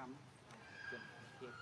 តាមជនជាតិ